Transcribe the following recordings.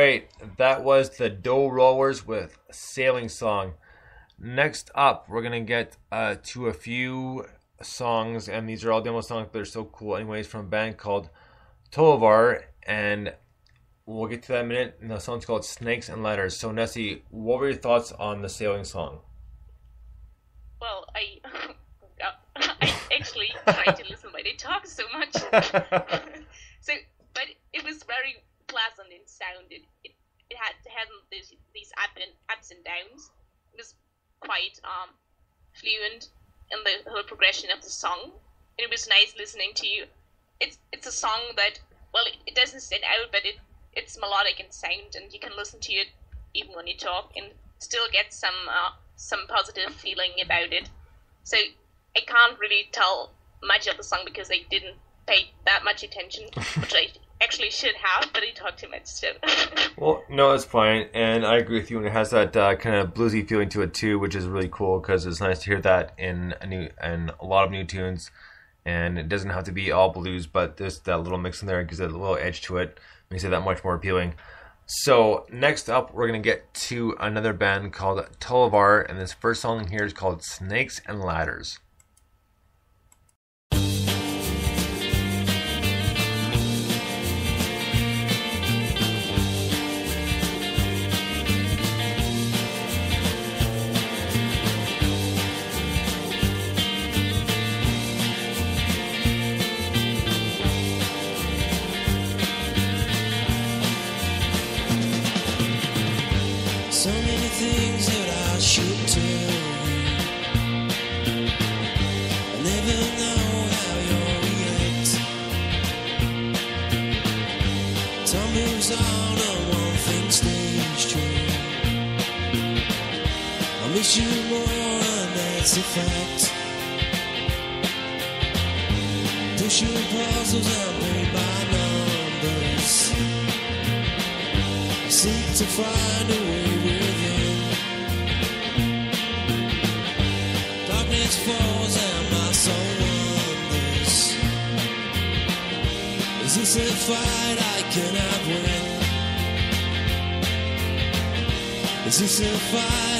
Right, that was the Dough Rollers with Sailing Song. Next up, we're gonna get uh, to a few songs, and these are all demo songs, but they're so cool, anyways, from a band called Tolovar, and we'll get to that in a minute. And the song's called Snakes and Ladders. So, Nessie, what were your thoughts on the Sailing Song? Well, I, I actually tried to listen, but they talk so much. so, but it was very pleasant in sound. It, it, had it had these these and ups and downs. It was quite um, fluent in the whole progression of the song. And it was nice listening to you. It's it's a song that well, it, it doesn't stand out, but it it's melodic in sound, and you can listen to it even when you talk, and still get some uh, some positive feeling about it. So I can't really tell much of the song because I didn't that much attention, which I actually should have, but I talked too much. So. well, no, it's fine, and I agree with you. And it has that uh, kind of bluesy feeling to it too, which is really cool because it's nice to hear that in a new and a lot of new tunes. And it doesn't have to be all blues, but there's that little mix in there gives it a little edge to it, makes it that much more appealing. So next up, we're gonna get to another band called Tolovar, and this first song here is called "Snakes and Ladders." that's a fact. Pushing puzzles are made by numbers. Seek to find a way within. Darkness falls and my soul wanders. Is this a fight I cannot win? Is this a fight?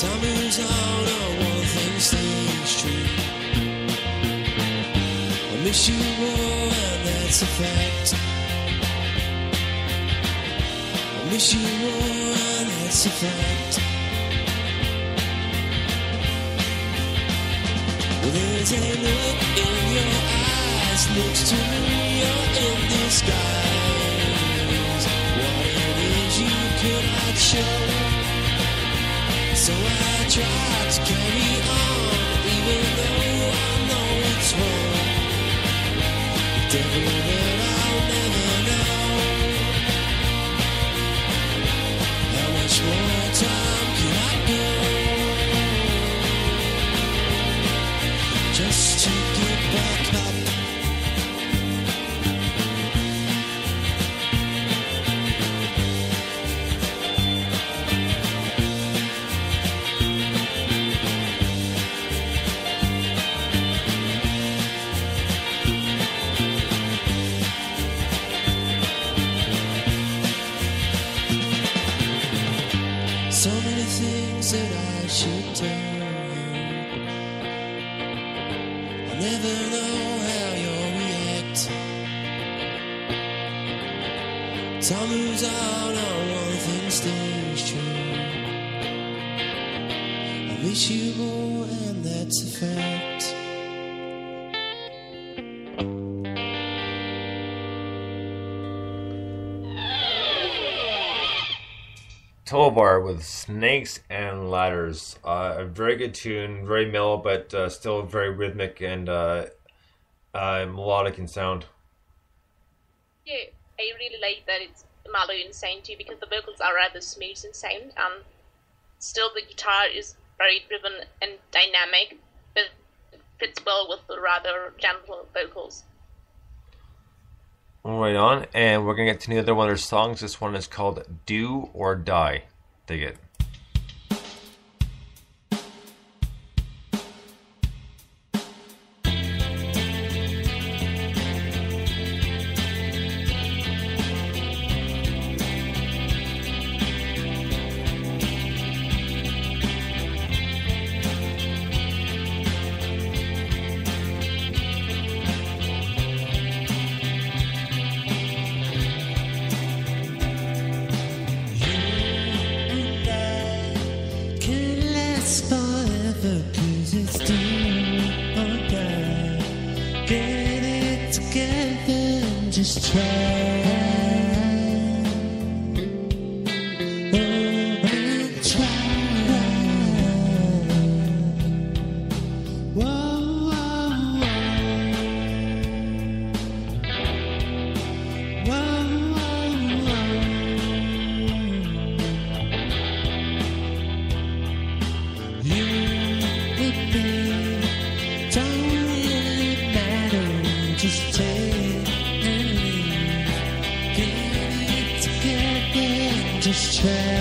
Time moves on, oh, one thing stays true. I miss you more, and that's a fact. I miss you more, and that's a fact. Well, there's a look in your eyes, looks to me you're in disguise. What it is you show. So I try to carry on, even though I know it's wrong. The devil Time moves on, on one thing stays true. I miss you more, and that's a fact. Tolovar with Snakes and Ladders. Uh, a very good tune, very mellow, but uh, still very rhythmic and uh, uh, melodic in sound. Yeah, I really like that it's mellow sound too because the vocals are rather smooth in sound and um, still the guitar is very driven and dynamic, but fits well with the rather gentle vocals. Right on, and we're gonna get to another one of their songs. This one is called "Do or Die." Dig it. Together and just try. And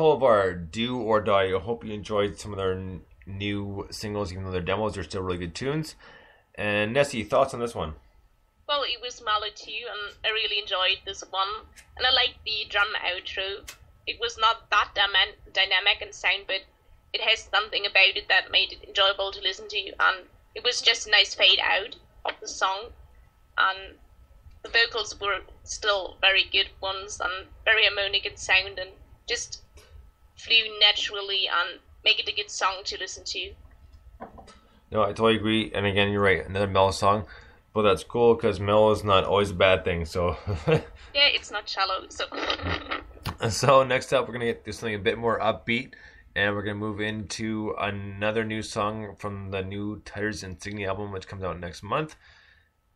full of our do or die. I hope you enjoyed some of their n- new singles, even though their demos are still really good tunes. And Nessie, thoughts on this one? Well, it was Malo too, and I really enjoyed this one. And I like the drum outro. It was not that dynamic and sound, but it has something about it that made it enjoyable to listen to, and it was just a nice fade out of the song. And the vocals were still very good ones and very harmonic and sound and just flew naturally and make it a good song to listen to. No, I totally agree. And again, you're right. Another Mel song, but that's cool because Mel is not always a bad thing. So yeah, it's not shallow. So so next up, we're gonna get do something a bit more upbeat, and we're gonna move into another new song from the new Titers Insignia album, which comes out next month.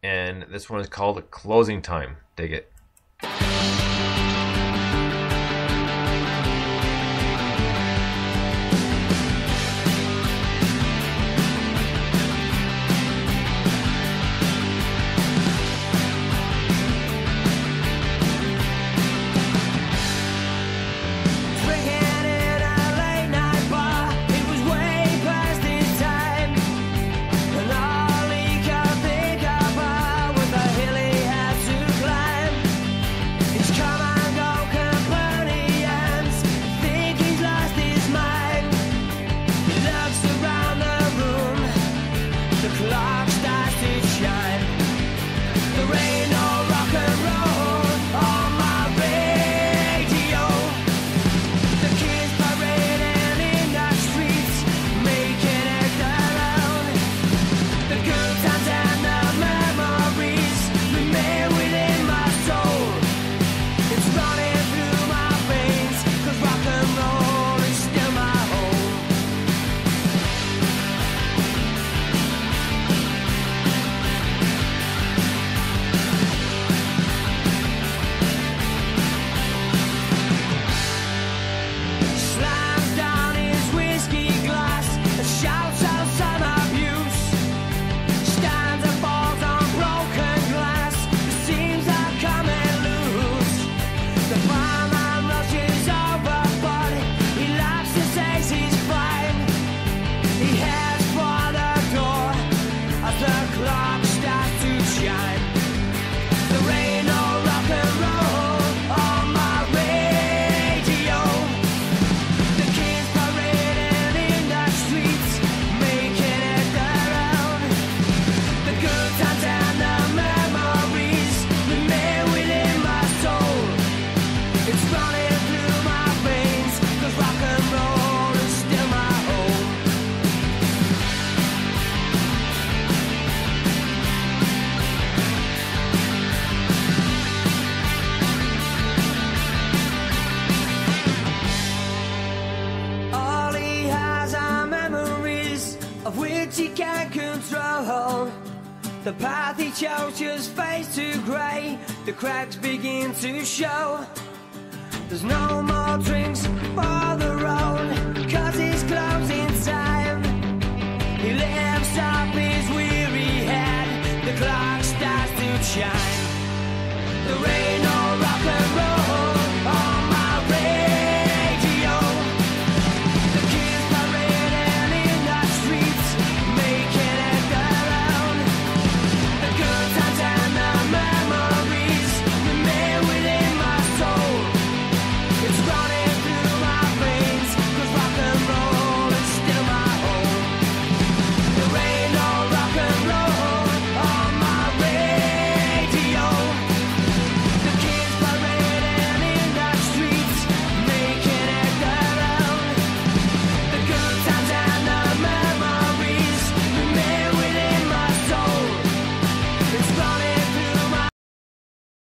And this one is called "Closing Time." Dig it. The path he chose just fades to grey. The cracks begin to show. There's no more drinks.